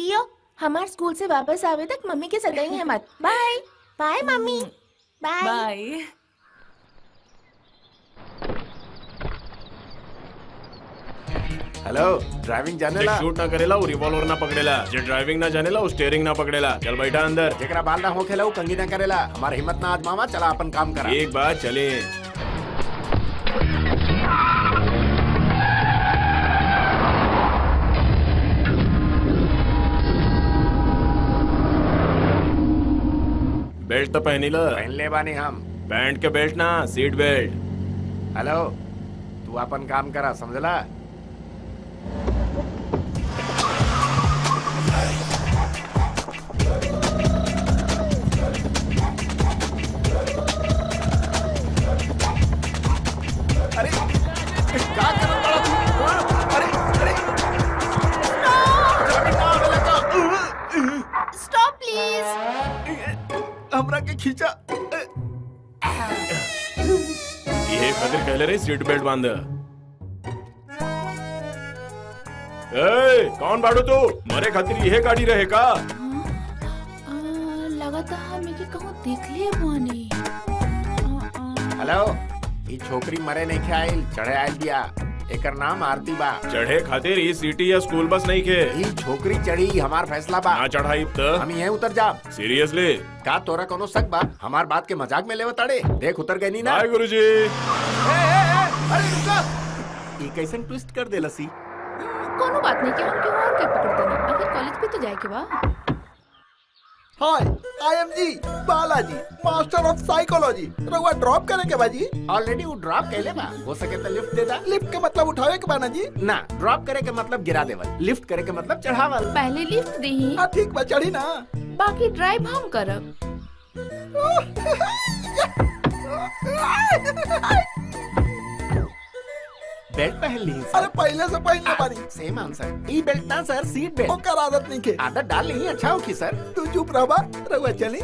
लियो हमारे स्कूल से वापस आवे तक मम्मी के सताएँगे मत। Bye bye mummy. Bye bye hello driving जानेला शूट ना करेला वो रिवॉल्वर ना पकड़ेला जे ड्राइविंग ना जानेला वो स्टीयरिंग ना पकड़ेला चल बैठा अंदर। जेकरा बाल ना होखेला वो कंगी ना करेला हमारे हिम्मत ना आजमावा चला अपन काम करा। एक बात चले। बेल्ट तो पहनी लो। पहन ले बानी हम। पैंट के बेल्ट ना सीट बेल्ट। हेलो तू अपन काम करा समझला? हमरा के खींचा। ये खातिर कहले रे सीट बेल्ट बाँध। ए कौन बाड़ू तू? मरे खातिर यह गाड़ी रहे का लगता हमें के कहूँ देख ले बानी हेलो ई छोकरी मरे नहीं के आइल चढ़े आइल बिया। एकर नाम आरती बा। चढ़े खातिर ई सिटी या स्कूल बस नहीं के? ई छोकरी चढ़ी हमार फैसला बा। ना चढ़ाई त? हम यहीं उतर जा सीरियसली? का तोरा कोनो शक बा? हमार बात के मज़ाक में लेवत ताड़े देख उतर गई नी ना बाय गुरुजी। ए, ए, ए, अरे रुका। ई कैसन ट्विस्ट कर दे लसी कोनो बात नहीं कि हम क्यों और के पकड़ते नहीं आखिर कॉलेज भी तो जाए के बा। Hi I am G Balaji master of psychology रउआ ड्रॉप करे के बाजी? ऑलरेडी वो ड्रॉप कैले बा। हो सके तो लिफ्ट दे दा। लिफ्ट के मतलब उठावे के बाना जी? ना ड्रॉप करे के मतलब गिरा देवल। लिफ्ट करे के मतलब चढ़ावल। पहले लिफ्ट दी। हाँ ठीक बा चढ़ी ना। बाकी ड्राइव हम करब। बेल्ट पहन ली। अरे पहले से पहनने पारी। सेम आंसर ई बेल्ट ना सर सीट बेल्ट ओकर आदत नहीं के। आदत डाल ली अच्छा होगी सर तू चुप रह बा। रउआ चली।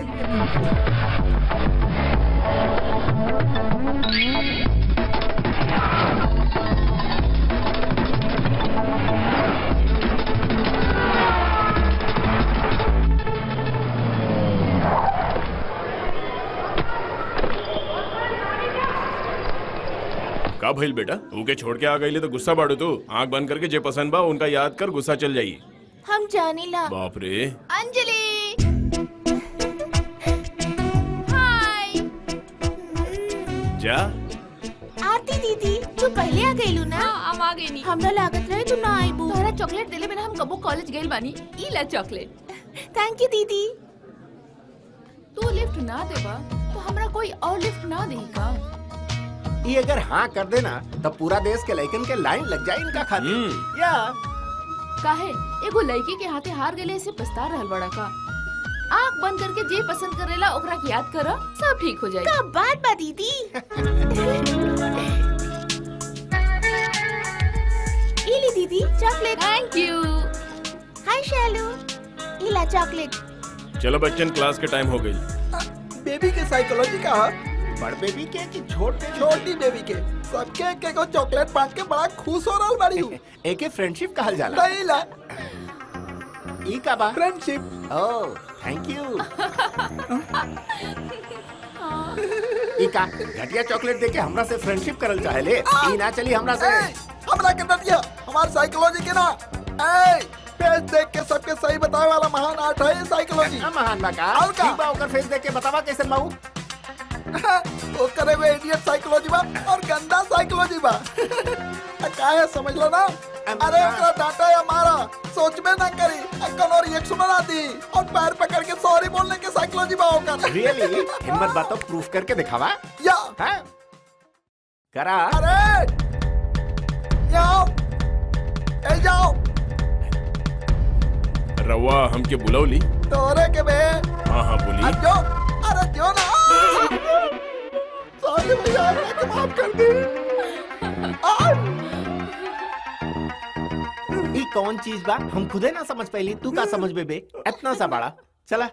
का भइल बेटा? ऊके छोड़ के आ गईले तो गुस्सा बाड़ू तू। आँख बंद करके जे पसंद बा उनका याद कर गुस्सा चल जाई। हम जाने ला। बाप रे। अंजलि! हाय। जा। आरती दीदी तू पहले आ गईलू ना? हाँ हम आ नी। हमरा लागत रहे तू ना आईबू। तोहरा चॉकलेट देले बिना हम कबो कॉलेज गइल बानी। ई ला चॉकलेट। थैंक यू दीदी। तू लिफ्ट ना देबा तो हमरा कोई और लिफ्ट ना देही का? ये अगर हाँ कर देना तब पूरा देश के लड़कन के लाइन लग जाए इनका खातिर हम्म। या। काहे एगो लड़की के हाथे हार गेले से पछता रहल बड़ा का। आँख बंद करके जे पसंद करेला ओकरा के याद कर सब ठीक हो जाए का बात बा दीदी? इली दीदी chocolate. Thank you hi Shailu. इला चॉकलेट। चलो बच्चन क्लास के टाइम हो गई। बेबी के साइकोलॉजी का है? बड़ बेबी के कि छोट छोटी बेबी के सबके एक एक चॉकलेट बांट के बड़ा खुश हो रहा हूँ नारी हूँ एके फ्रेंडशिप कहल जाला नहीं ला। ई का बा फ्रेंडशिप ओह थैंक यू ई का घटिया चॉकलेट देके हमरा से फ्रेंडशिप करल चाहेले। ई ना चली हमरा से। हमरा के डटिया हमार साइकोलॉजी के ना। ए फेस देख के सबके सही बतावे वाला महान आर्ट है साइकोलॉजी महान बा का? और का? ठीक बा ओकर फेस देख के बतावा कैसन बाऊ वो करे हुए इडियट साइकोलॉजी बा और गंदा साइकोलॉजी बा का है समझ लो ना? अरे ओकरा डांटा या मारा सोच में ना करी। अक्कल और रिएक्शन ना दी? और पैर पकड़ के सॉरी बोलने के साइकोलॉजी बा ओकर रियली हिम्मत बात तो प्रूफ करके दिखावा? या। हैं? करा। अरे! जाओ। ए जाओ। रवा हमके बुलौली तोरे के बे। हाँ हाँ बोली। अब जो। अरे जो ना। ई कौन चीज़ बा? हम खुदे ना समझ पाइली तू का समझ बे बे, इतना सा बड़ा। चला।